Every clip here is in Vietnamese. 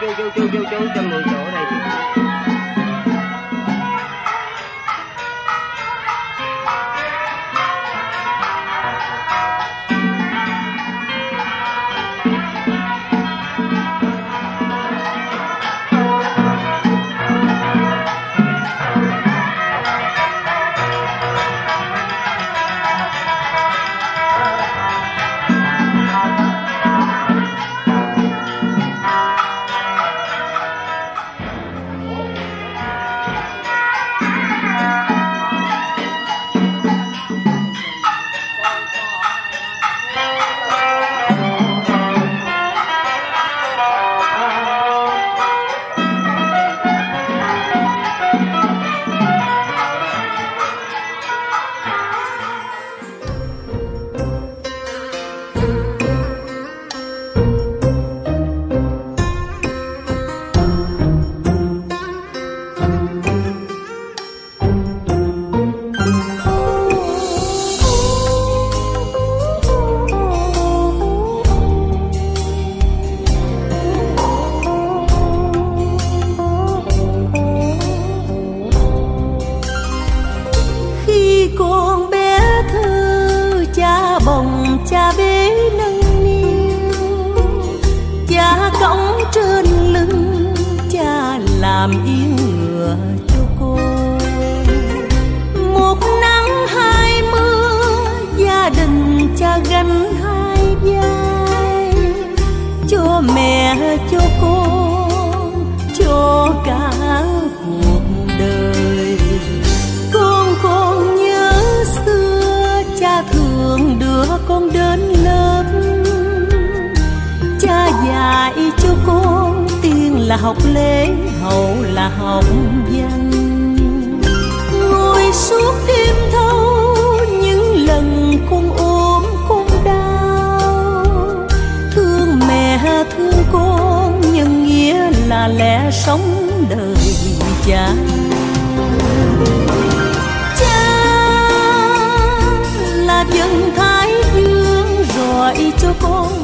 chú chú chú chú cho mượn chỗ này học lễ hậu là học văn ngồi suốt đêm thâu, những lần con ốm con đau. Thương mẹ, thương con, nhân nghĩa là lẽ sống đời cha. Cha là dân thái dương rọi cho con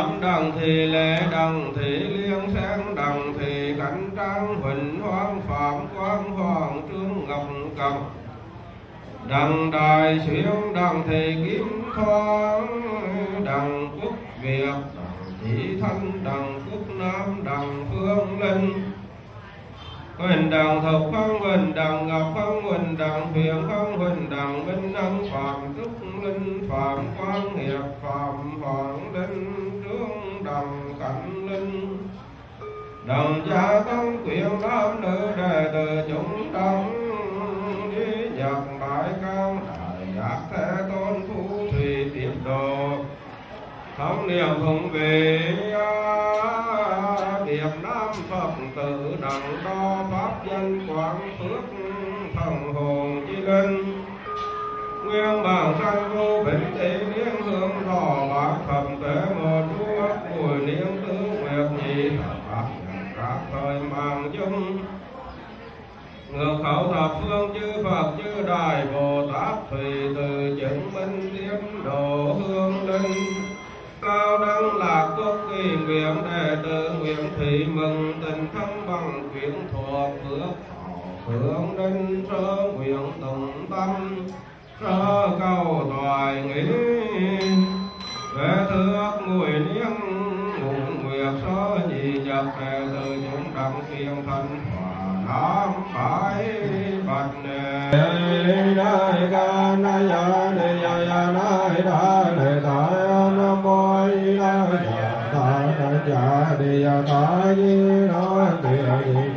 lắm đồng thì lễ đồng thì liên sáng đồng thì cảnh trang, huỳnh hoang, phạm quang, hoàng trương ngọc cầm. Đằng đài xuyên, đặng thì kiếm thoáng, đặng quốc việt, đặng chỉ thanh, đặng quốc nam, đặng phương linh. Huỳnh đằng thục phân huỳnh đằng ngọc phân huỳnh đằng huyền phân huỳnh đằng minh năng, phạm trúc linh, phạm quang hiệp phạm hoàng linh đồng đằng cảnh linh. Đồng gia tông quyền nam nữ đệ tử chúng đăng đi nhập đại cao đại giác thế tôn phú thủy tiếp độ thống niệm phụng vị Việt Nam Phật tử đẳng đo pháp danh quảng phước thần hồn chi linh. Nguyên bản sanh vô bình tỷ liên hương thọ bạc phẩm tế một chúa mùi niên tứ nguyệt nhị thập bát nhật các thời mạng dung ngược khẩu thập phương chư Phật, chư Đại Bồ Tát tùy từ chứng minh tiến độ hương linh. Cao đăng lạc quốc kỳ nguyện đệ tử nguyện thị mừng tình thân bằng quyển thuộc phước thượng đinh sơ nguyện tùng tâm, sơ cầu toại nghĩ. Về thước mùi niên ngụ nguyệt sơ nhị nhập đệ tử chúng đẳng thân hòa nam phải bạch đề đại ca na ya đề ya ya na đa đề ta nam mô di đà ta ta cha đề ya ta di đà đề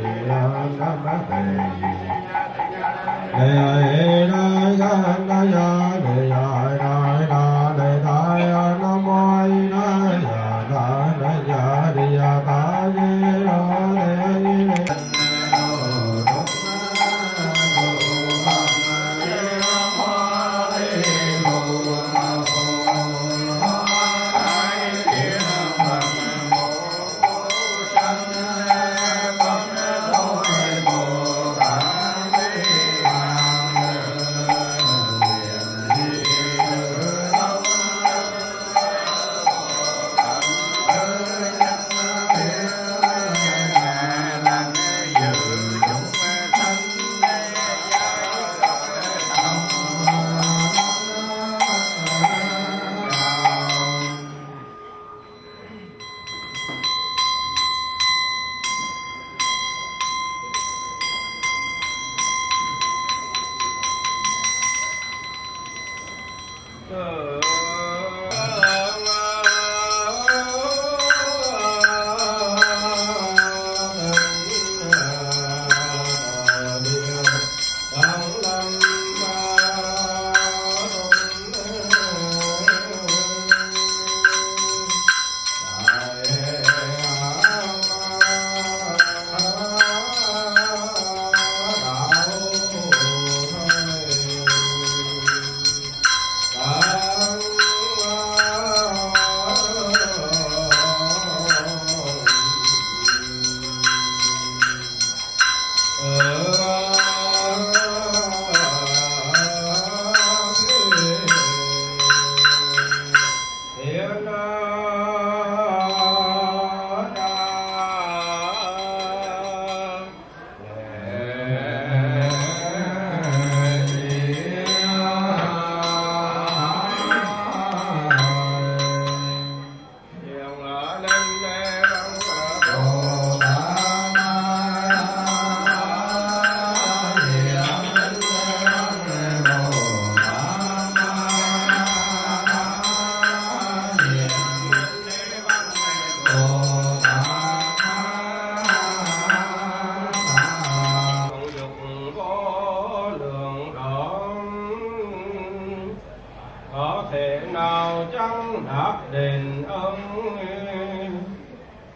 đề nam đề đề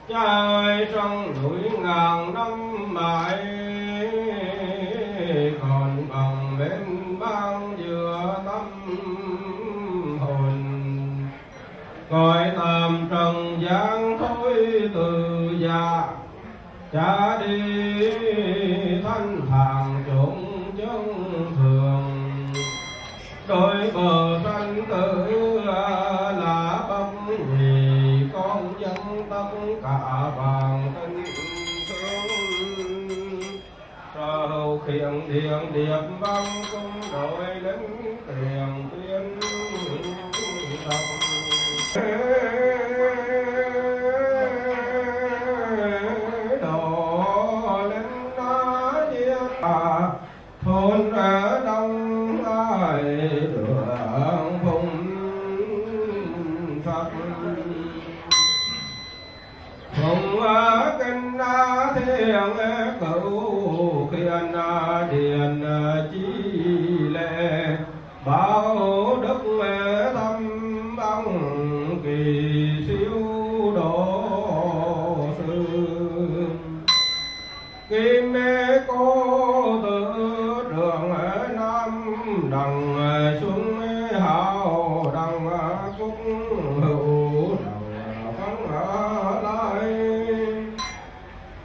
cha ơi trong núi ngàn năm mãi, còn bằng bên bao giữa tâm hồn. Cõi tam trần gian thôi từ già, cha đi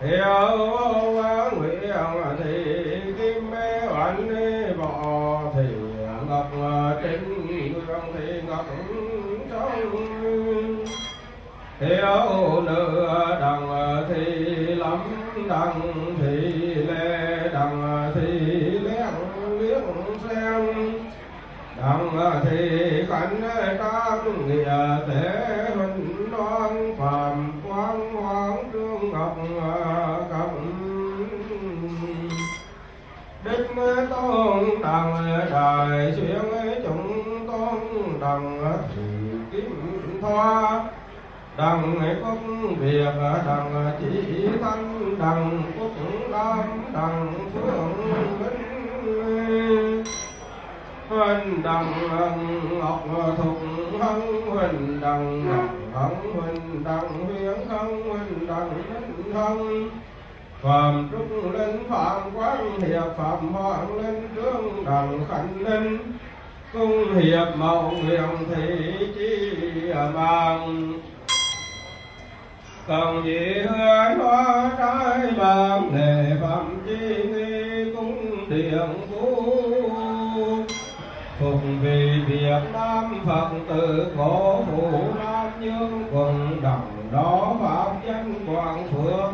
theo nguyện thì kim mê oanh bỏ thì ngọc trinh gương thì ngọc trong thiếu nữ đằng thì lắm đằng thì lê đằng thì liếc liếc xem đằng thì cảnh các nghĩa thế đàn đại xuyên chúng tôn đằng thì kiếm thoa. Đằng công việc đằng chỉ thanh, đằng quốc tam đằng phương minh huỳnh đằng ngọc thục hân, huỳnh đằng ngọc hân, huỳnh đằng huyền hân, huỳnh đằng minh phạm trung linh phạm quang hiệp phạm hoàng linh trương đằng khánh linh cung hiệp mậu nguyện thị chi bằng còn gì hơi hoa trái bằng nghề phạm chi nghi cung điện phú. Phục vì Việt Nam Phật tử cổ phụ Nam Dương quần đồng đó pháp danh quảng phượng